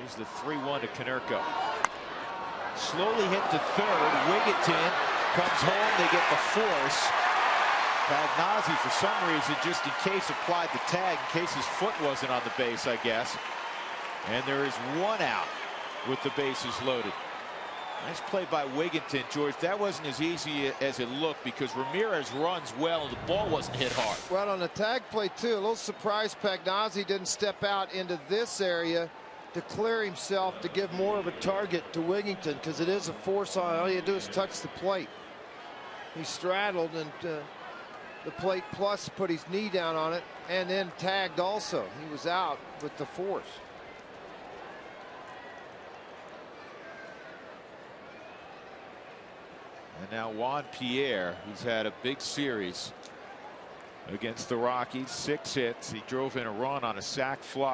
Here's the 3-1 to Konerko. Slowly hit to third. Wigginton comes home. They get the force. Pagnozzi, for some reason, just in case, applied the tag in case his foot wasn't on the base, I guess. And there is one out with the bases loaded. Nice play by Wigginton, George. That wasn't as easy as it looked because Ramirez runs well the ball wasn't hit hard. Well, on the tag play, too, a little surprised Pagnozzi didn't step out into this area to clear himself to give more of a target to Wigginton because it is a force on. All you do is touch the plate. He straddled and uh, the plate plus put his knee down on it and then tagged also. He was out with the force. And now Juan Pierre, who's had a big series against the Rockies, six hits. He drove in a run on a sac fly.